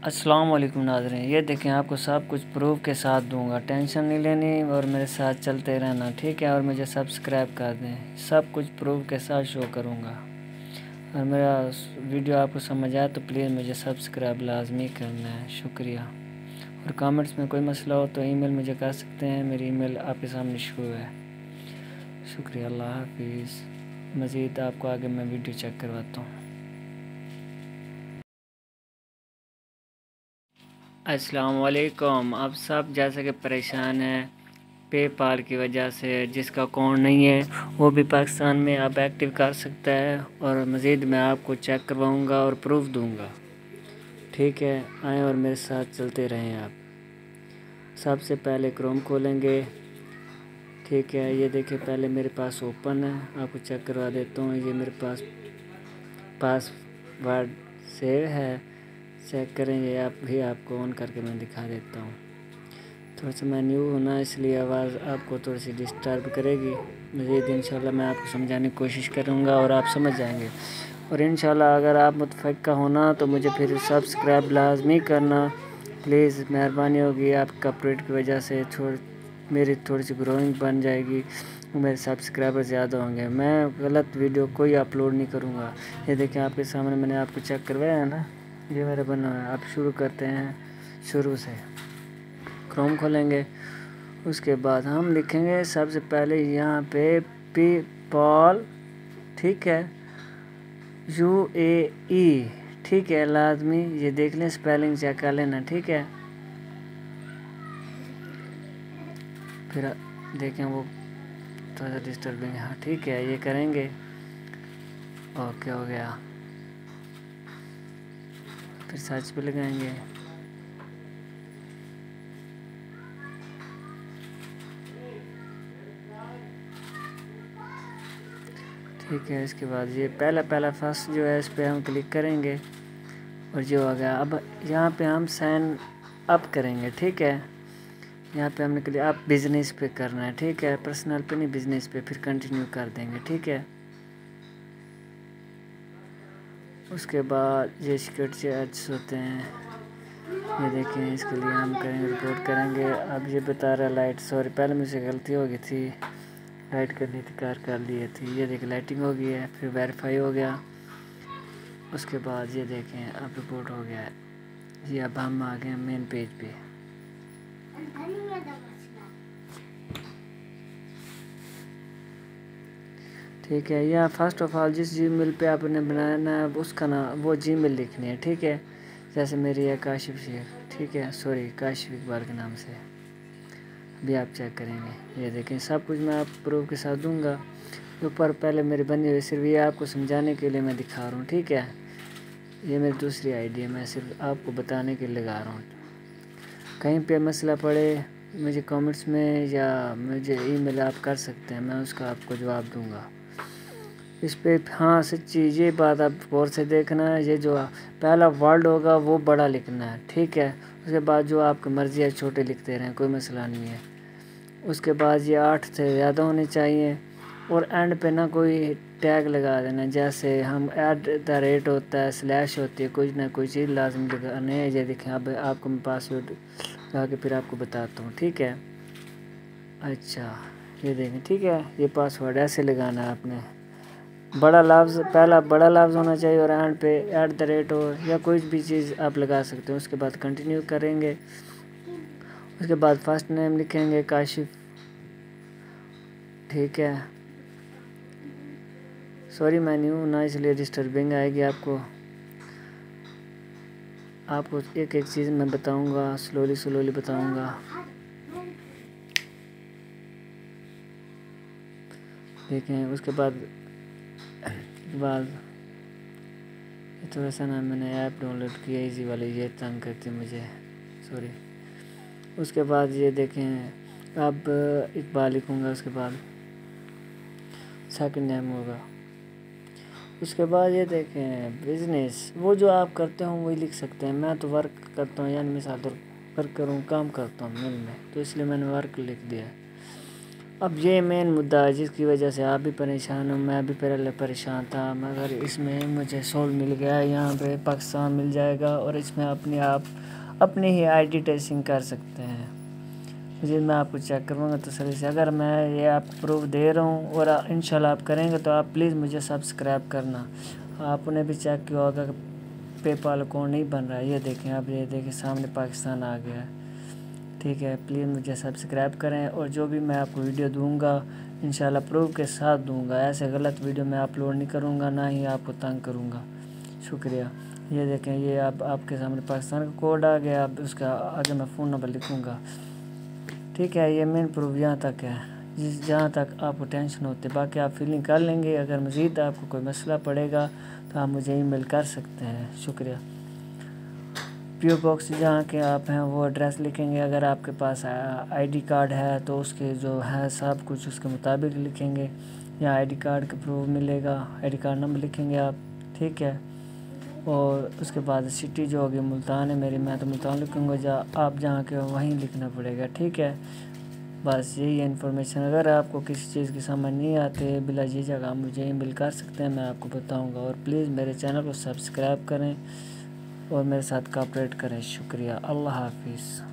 अस्सलाम वालेकुम नाजरीन, ये देखें आपको सब कुछ प्रूफ के साथ दूँगा, टेंशन नहीं लेनी और मेरे साथ चलते रहना, ठीक है? और मुझे सब्सक्राइब कर दें, सब कुछ प्रूफ के साथ शो करूँगा। और मेरा वीडियो आपको समझ आए तो प्लीज़ मुझे सब्सक्राइब लाजमी करना है, शुक्रिया। और कमेंट्स में कोई मसला हो तो ईमेल मुझे कर सकते हैं, मेरी ईमेल आपके सामने शो है। शुक्रिया, अल्लाह हाफिज़। मज़ीद आपको आगे मैं वीडियो चेक करवाता हूँ। असलकम आप सब जैसे कि परेशान हैं, पेपाल की वजह से, जिसका अकाउंट नहीं है, वो भी पाकिस्तान में आप एक्टिव कर सकता है और मज़ीद मैं आपको चेक करवाऊँगा और प्रूफ दूँगा। ठीक है, आए और मेरे साथ चलते रहें आप। सबसे पहले क्रोम खोलेंगे। ठीक है, ये देखिए पहले मेरे पास ओपन है, आपको चेक करवा देता हूँ, ये मेरे पास पासवर्ड सेव है। चेक करेंगे, आप भी आपको ऑन करके मैं दिखा देता हूँ। थोड़ा सा मैं न्यू होना इसलिए आवाज़ आपको थोड़ी सी डिस्टर्ब करेगी। मज़ीद इन मैं आपको समझाने की कोशिश करूँगा और आप समझ जाएँगे। और इन अगर आप मुतफ़ा होना तो मुझे फिर सब्सक्राइब लाजमी करना। प्लीज़, मेहरबानी होगी, आपका प्रोडक्ट की वजह से थोड़ी, मेरी थोड़ी सी ग्रोइंग बन जाएगी मेरे सब्सक्राइबर ज़्यादा होंगे। मैं गलत वीडियो कोई अपलोड नहीं करूँगा। ये देखें आपके सामने मैंने आपको चेक करवाया है ना? ये मेरा बना है अब शुरू करते हैं शुरू से क्रोम खोलेंगे उसके बाद हम लिखेंगे सबसे पहले यहाँ पे पी पॉल ठीक है यू ए ई ठीक है लाजमी ये देख लें स्पेलिंग चेक कर लेना ठीक है फिर देखें वो थोड़ा सा डिस्टर्बिंग है हाँ ठीक है ये करेंगे ओके हो गया फिर सर्च पे लगाएँगे। ठीक है, इसके बाद ये पहला पहला फ़र्स्ट जो है, इस पर हम क्लिक करेंगे। और जो आ गया, अब यहाँ पे हम साइन अप करेंगे, ठीक है? यहाँ पे हमने क्लिक आप बिज़नेस पे करना है, ठीक है? पर्सनल पे नहीं बिज़नेस पे, फिर कंटिन्यू कर देंगे, ठीक है? उसके बाद ये सिक्योरिटी एड्स होते हैं। ये देखें, इसके लिए हम करेंगे रिपोर्ट करेंगे। अब ये बता रहा लाइट सॉरी पहले मुझसे गलती हो गई थी। लाइट करनी थी कार कर लिए थी। ये देखें लाइटिंग हो गई है, फिर वेरीफाई हो गया। उसके बाद ये देखें, अब रिपोर्ट हो गया है। जी अब हम आ गए मेन पेज पे। ठीक है, या फ़र्स्ट ऑफ़ ऑल जिस जी मेल पर आपने बनाना है, उसका नाम वो जी मेल लिखनी है, ठीक है? जैसे मेरी है काशिफ शेख, ठीक है? सॉरी काशिफ इकबाल के नाम से। अभी आप चेक करेंगे। ये देखें, सब कुछ मैं आप प्रूफ के साथ दूँगा। ऊपर पहले मेरी बनी हुई, सिर्फ़ ये आपको समझाने के लिए मैं दिखा रहा हूँ, ठीक है? ये मेरी दूसरी आईडी है, मैं सिर्फ़ आपको बताने के लिए लगा रहा हूँ। कहीं पे मसला पड़े, मुझे कमेंट्स में या मुझे ईमेल आप कर सकते हैं, मैं उसका आपको जवाब दूँगा। इस पर हाँ सच्ची ये बात आप गौर से देखना है। ये जो पहला वर्ड होगा, वो बड़ा लिखना है, ठीक है? उसके बाद जो आपकी मर्ज़ी है, छोटे लिखते रहें, कोई मसला नहीं है। उसके बाद ये आठ से ज़्यादा होने चाहिए और एंड पे ना कोई टैग लगा देना, जैसे हम एट द रेट होता है स्लैश होती है, कुछ ना कोई चीज़ लाजम लगाने ये देखें, अब आपको मैं पासवर्ड लगा के फिर आपको बताता हूँ, ठीक है? अच्छा ये देखें, ठीक है? ये पासवर्ड ऐसे लगाना है आपने। बड़ा लफ्ज़ पहला बड़ा लफ्ज़ होना चाहिए और एंड पे ऐट द रेट हो या कोई भी चीज़ आप लगा सकते हो। उसके बाद कंटिन्यू करेंगे। उसके बाद फ़र्स्ट नेम लिखेंगे, काशिफ। ठीक है। सॉरी मैं न्यू ना इसलिए डिस्टर्बिंग आएगी आपको। आपको एक एक चीज़ मैं बताऊँगा स्लोली स्लोली बताऊँगा। देखें उसके बाद बाद थोड़ा सा ना मैंने ऐप डाउनलोड किया इजी वाली ये तंग करती मुझे। सॉरी उसके बाद ये देखें, अब इकबाल लिखूँगा उसके बाद। सेकंड नेम होगा। उसके बाद ये देखें बिज़नेस वो जो आप करते हो, वही लिख सकते हैं। मैं तो वर्क करता हूँ, यानी मिसाल तौर वर्क करूँ, काम करता हूँ, मिल में। तो इसलिए मैंने वर्क लिख दिया। अब ये मेन मुद्दा है जिसकी वजह से आप भी परेशान हो, मैं भी पहले परेशान था, मगर इसमें मुझे सोल्व मिल गया यहाँ पे पाकिस्तान मिल जाएगा और इसमें अपने आप, अपनी ही आईडी टेस्टिंग कर सकते हैं। जी मैं आपको चेक करूँगा तसली से। अगर मैं ये आप प्रूफ दे रहा हूँ और इन आप करेंगे तो आप प्लीज़ मुझे सब्सक्राइब करना। आपने भी चेक किया होगा कि पेपाल अकाउंट नहीं बन रहा है। ये देखें, आप ये देखें, सामने पाकिस्तान आ गया है। ठीक है प्लीज़ मुझे सब्सक्राइब करें और जो भी मैं आपको वीडियो दूँगा इन प्रूफ के साथ दूँगा। ऐसे गलत वीडियो मैं अपलोड नहीं करूँगा, ना ही आपको तंग करूँगा। शुक्रिया। ये देखें, ये आप, आपके सामने पाकिस्तान का कोड आ गया, अब उसका आगे मैं फ़ोन नंबर लिखूँगा। ठीक है, ये मेन प्रूफ यहाँ तक है। जिस, जहाँ तक आपको टेंशन होती बाकी आप फीलिंग कर लेंगे। अगर मज़ीद आपको कोई मसला पड़ेगा तो आप मुझे ईमेल कर सकते हैं। शुक्रिया। पी बॉक्स जहाँ के आप हैं, वो एड्रेस लिखेंगे। अगर आपके पास आईडी कार्ड है तो उसके जो है सब कुछ उसके मुताबिक लिखेंगे। या आईडी कार्ड का प्रूफ मिलेगा। आईडी कार्ड नंबर लिखेंगे आप, ठीक है? और उसके बाद सिटी जो होगी, मुल्तान है मेरी, मैं तो मुल्तान लिखूँगा। जा, आप जहाँ के वहीं लिखना पड़ेगा, ठीक है? बस यही है इन्फॉर्मेशन अगर आपको किसी चीज़ की समझ नहीं आती, बिला जी जगह मुझे ईमेल कर सकते हैं, मैं आपको बताऊँगा। और प्लीज़ मेरे चैनल को सब्सक्राइब करें। और मेरे साथ कॉपरेट करें। शुक्रिया। अल्लाह हाफिज़।